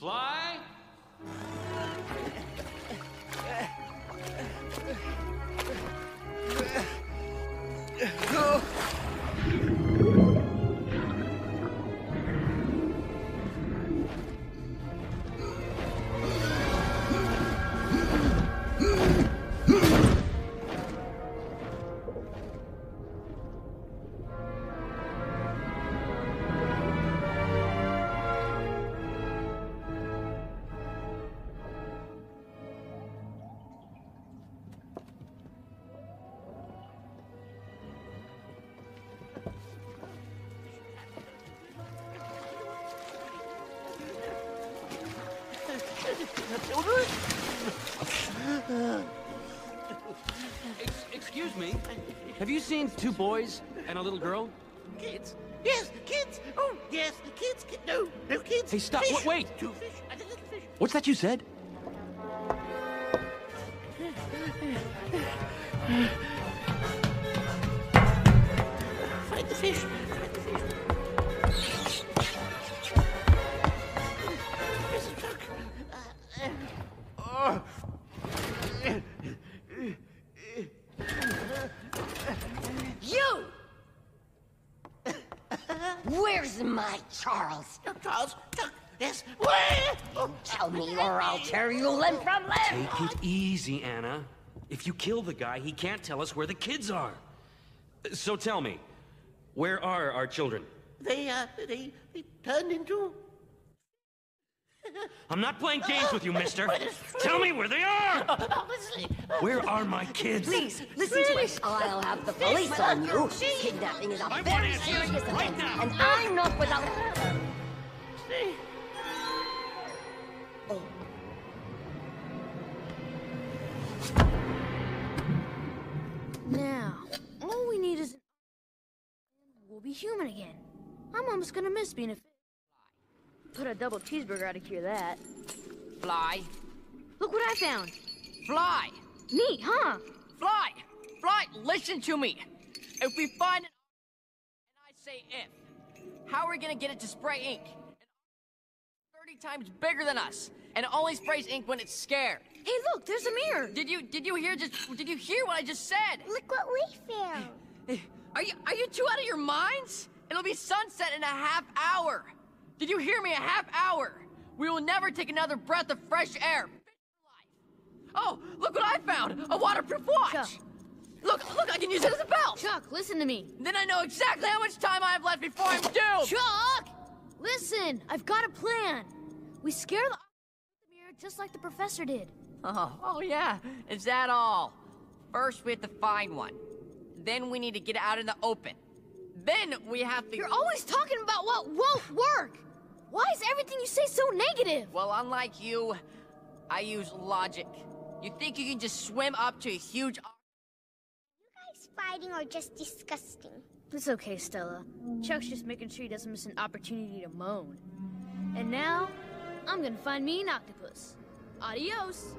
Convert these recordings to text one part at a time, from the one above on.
Fly? Me. Have you seen two boys and a little girl? Kids? Yes, kids. Oh, yes, the kids. Kid. No, no kids. Hey, stop. Fish. Wait. Two fish and a little fish. What's that you said? Find the fish. Where's my Charles? Chuck, Charles. Chuck. Yes. Where? Tell me or I'll tear you limb from limb! Take it easy, Anna. If you kill the guy, he can't tell us where the kids are. So tell me, where are our children? they, uh, they, they turned into. I'm not playing games with you, mister. But it's true. Tell me where they are! Where are my kids? Please, listen to us. I'll have the police on you. Kidnapping is a I want very serious offense, now. and I'm not without... Now, all we need is. We'll be human again. I'm almost gonna miss being a fish. Put a double cheeseburger out to cure that. Fly. Look what I found. Fly. Neat, huh? Fly. Fly. Listen to me. If we find an and I say if, how are we gonna get it to spray ink? An 30 times bigger than us, and it only sprays ink when it's scared. Hey, look, there's a mirror. Did you did you hear just did you hear what I just said? Look what we found. Eh, eh, are you are you two out of your minds? It'll be sunset in a half hour. Did you hear me? A half hour. We will never take another breath of fresh air. Fit for life. Oh, look what I found! A waterproof watch. Chuck. Look, look! I can use it as a belt. Chuck, listen to me. Then I know exactly how much time I have left before I'm doomed. Chuck! Listen, I've got a plan. We scare the mirror just like the professor did. Oh, oh yeah. Is that all? First, we have to find one. Then we need to get it out in the open. Then we have to. You're always talking about what won't work. Why is everything you say so negative? Well, unlike you, I use logic. You think you can just swim up to a huge. You guys fighting are just disgusting. It's okay, Stella. Chuck's just making sure he doesn't miss an opportunity to moan. And now, I'm gonna find me an octopus. Adios.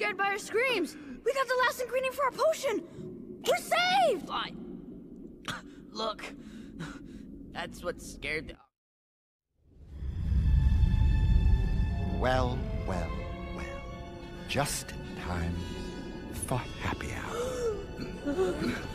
Scared by our screams. We got the last ingredient for our potion. We're saved! Fly. Look. That's what scared the. Well, well, well. Just in time for happy hour.